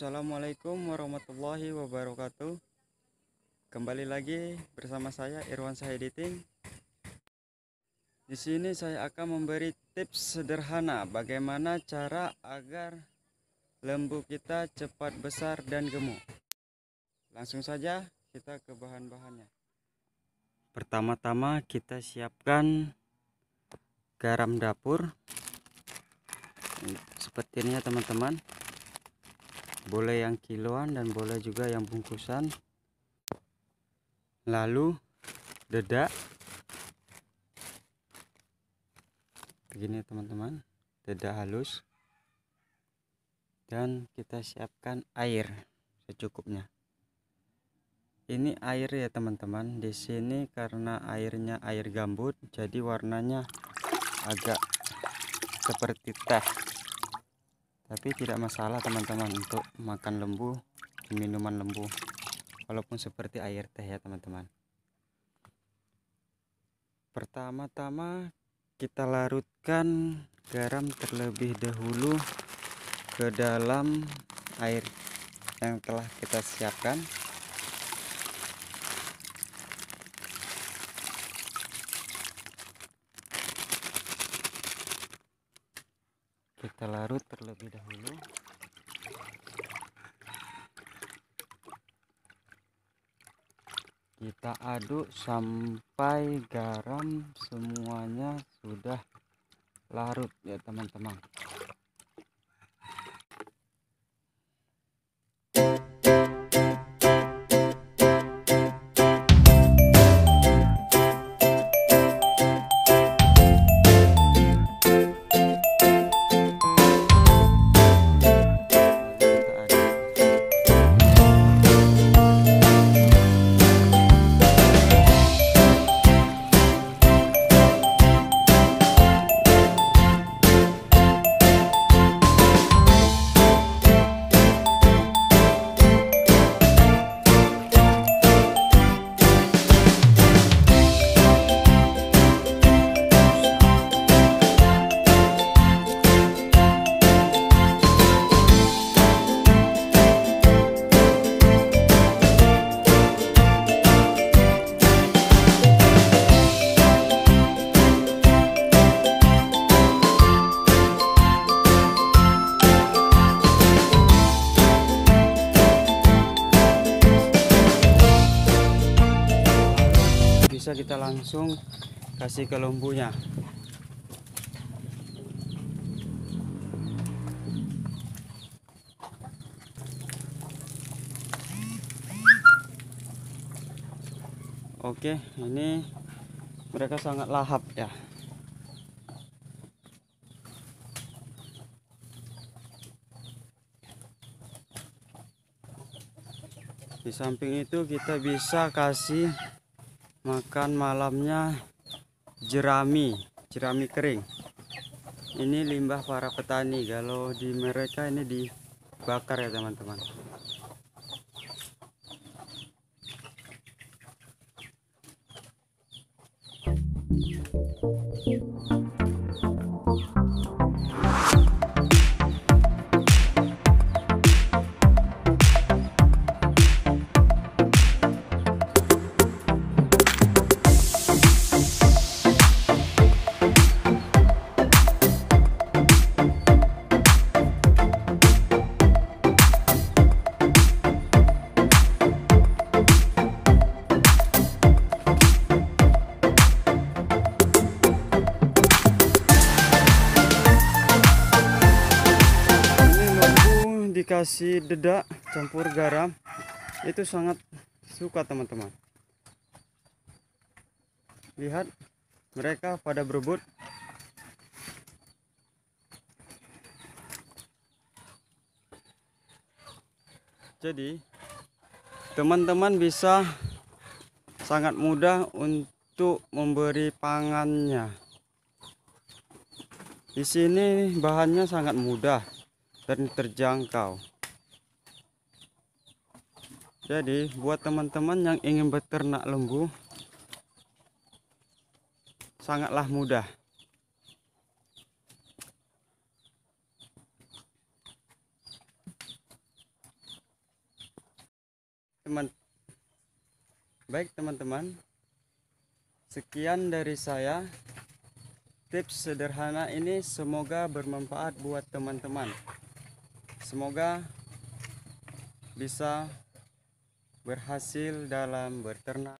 Assalamualaikum warahmatullahi wabarakatuh. Kembali lagi bersama saya Irwan Sahiditing. Di sini saya akan memberi tips sederhana bagaimana cara agar lembu kita cepat besar dan gemuk. Langsung saja kita ke bahan-bahannya. Pertama-tama kita siapkan garam dapur. Seperti ini ya teman-teman boleh yang kiloan dan boleh juga yang bungkusan. Lalu dedak. Begini teman-teman. Dedak halus. Dan kita siapkan air secukupnya. Ini air ya teman-teman. Di sini karena airnya air gambut jadi warnanya agak seperti teh tapi tidak masalah teman-teman untuk makan lembu minuman lembu. Walaupun seperti air teh ya teman-teman. Pertama-tama kita larutkan garam terlebih dahulu ke dalam air yang telah kita siapkan kita larut terlebih dahulu. Kita aduk sampai garam semuanya sudah larut ya teman-teman kita langsung kasih ke lembunya Oke ini mereka sangat lahap ya. Di samping itu kita bisa kasih makan malamnya jerami jerami kering. Ini limbah para petani. Kalau di mereka ini dibakar ya teman-teman dikasih dedak campur garam itu sangat suka teman-teman. Lihat mereka pada berebut. Jadi teman-teman bisa sangat mudah untuk memberi pangannya. Di sini bahannya sangat mudah dan terjangkau. Jadi, buat teman-teman yang ingin beternak lembu, sangatlah mudah. teman baik teman-teman sekian dari saya tips sederhana ini semoga bermanfaat buat teman-teman semoga bisa berhasil dalam berternak